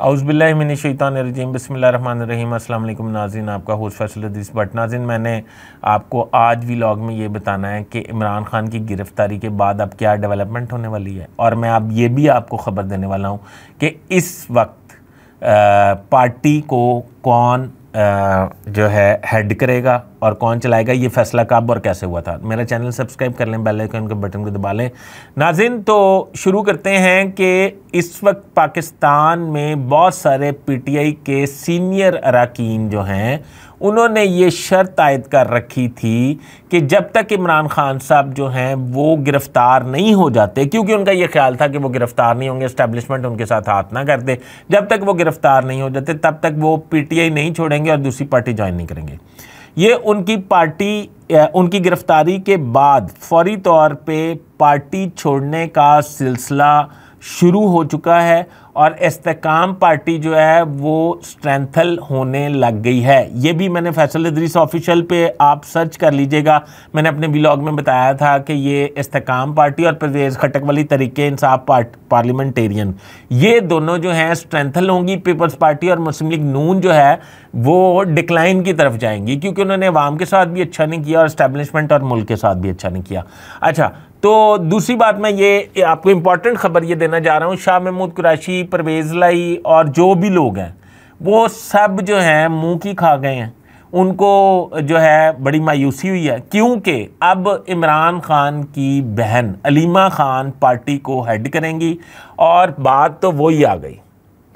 अउज़बिल्लिमिनशैतानरजीम बसमीम अल्लाम नाजिन आपका होस्ट फैसल हदीस। बट नाजिन मैंने आपको आज व्लॉग में ये बताना है कि इमरान खान की गिरफ़्तारी के बाद अब क्या डेवलपमेंट होने वाली है। और मैं अब ये भी आपको ख़बर देने वाला हूँ कि इस वक्त आ, पार्टी को कौन आ, जो है हेड करेगा। और कौन चलाएगा, ये फैसला कब और कैसे हुआ था? मेरा चैनल सब्सक्राइब कर लें, बेल आइकन के बटन को दबा लें। नाजिन तो शुरू करते हैं कि इस वक्त पाकिस्तान में बहुत सारे पीटीआई के सीनियर अरकान जो हैं, उन्होंने ये शर्त आयद कर रखी थी कि जब तक इमरान खान साहब जो हैं, वो गिरफ़्तार नहीं हो जाते, क्योंकि उनका ये ख्याल था कि वो गिरफ़्तार नहीं होंगे इस्टेब्लिशमेंट उनके साथ हाथ ना करते जब तक वो गिरफ़्तार नहीं हो जाते, तब तक वो पीटीआई नहीं छोड़ेंगे और दूसरी पार्टी ज्वाइन नहीं करेंगे। ये उनकी पार्टी उनकी गिरफ़्तारी के बाद फौरी तौर पे पार्टी छोड़ने का सिलसिला शुरू हो चुका है और इस्तेकाम पार्टी जो है वो स्ट्रेंथल होने लग गई है। ये भी मैंने फैसल इदरीस ऑफिशियल पे आप सर्च कर लीजिएगा। मैंने अपने ब्लॉग में बताया था कि ये इस्तेकाम पार्टी और परवेज़ खटक वाली तरीके इंसाफ पार्ट, पार्लियामेंटेरियन, ये दोनों जो हैं स्ट्रेंथल होंगी पीपल्स पार्टी और मुस्लिम लीग नून जो है वो डिक्लाइन की तरफ़ जाएँगी, क्योंकि उन्होंने अवाम के साथ भी अच्छा नहीं किया और इस्टेबलिशमेंट और मुल्क के साथ भी अच्छा नहीं किया। अच्छा तो दूसरी बात मैं ये आपको इंपॉर्टेंट खबर ये देना जा रहा हूँ, शाह महमूद कुरैशी, परवेज़ लाई और जो भी लोग हैं, वो सब जो हैं मुँह की खा गए हैं। उनको जो है बड़ी मायूसी हुई है, क्योंकि अब इमरान खान की बहन अलीमा खान पार्टी को हेड करेंगी और बात तो वही आ गई।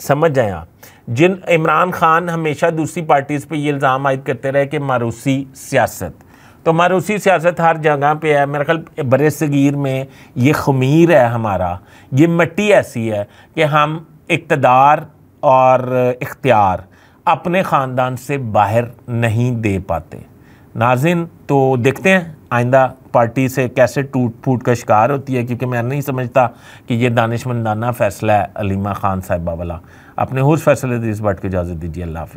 समझ जाए आप? जिन, इमरान खान हमेशा दूसरी पार्टीज़ पे ये इल्ज़ाम आयद करते रहे कि मारूसी सियासत। तो मारूसी सियासत हर जगह पे है। मेरे ख्याल बर सग़ीर में ये खमीर है हमारा। ये मिट्टी ऐसी है कि हम इकतदार और इख्तियार अपने ख़ानदान से बाहर नहीं दे पाते। नाजिन तो देखते हैं आइंदा पार्टी से कैसे टूट फूट का शिकार होती है, क्योंकि मैं नहीं समझता कि ये दानिशमंदाना फ़ैसला है अलीमा ख़ान साहिबा वाला अपने हुस फैसले इस बात को इजाज़त दीजिए। अल्लाह हाफ़